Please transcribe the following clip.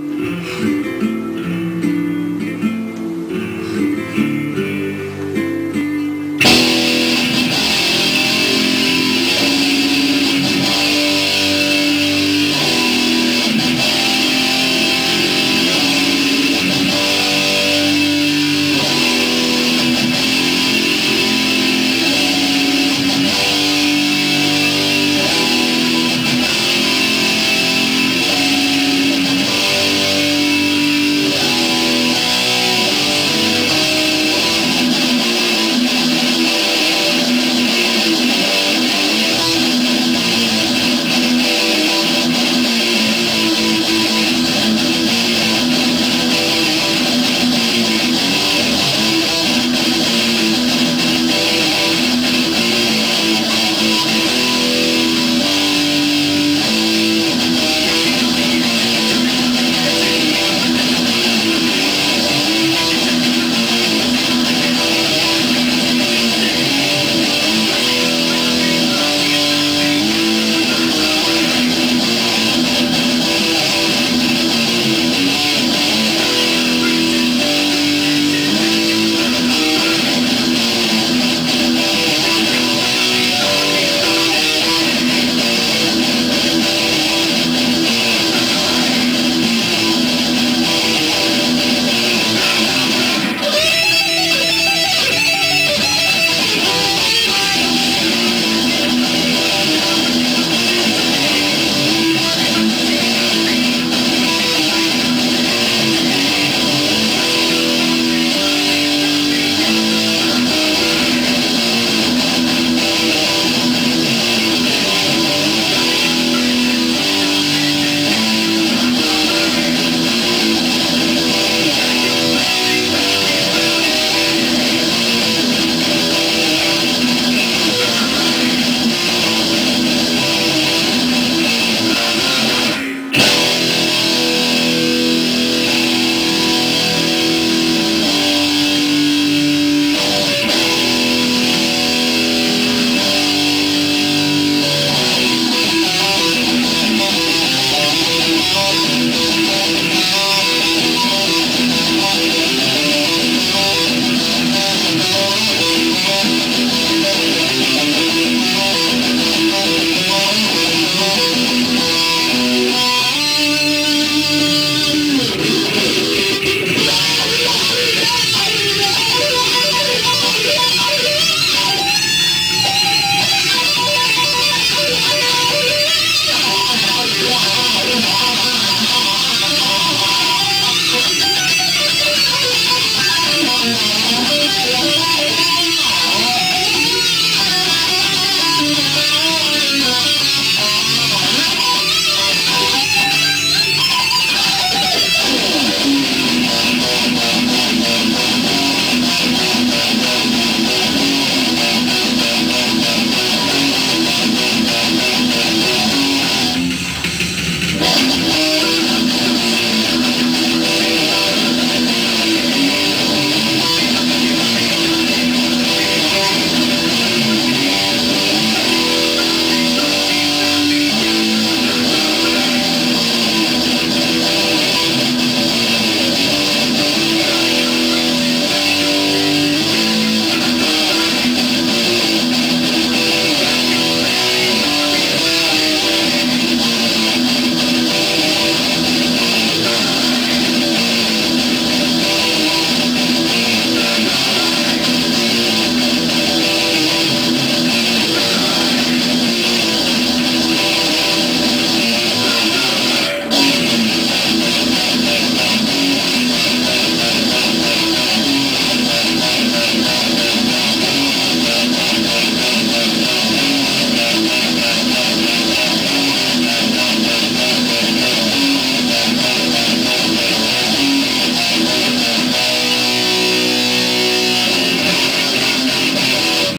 Mm-hmm.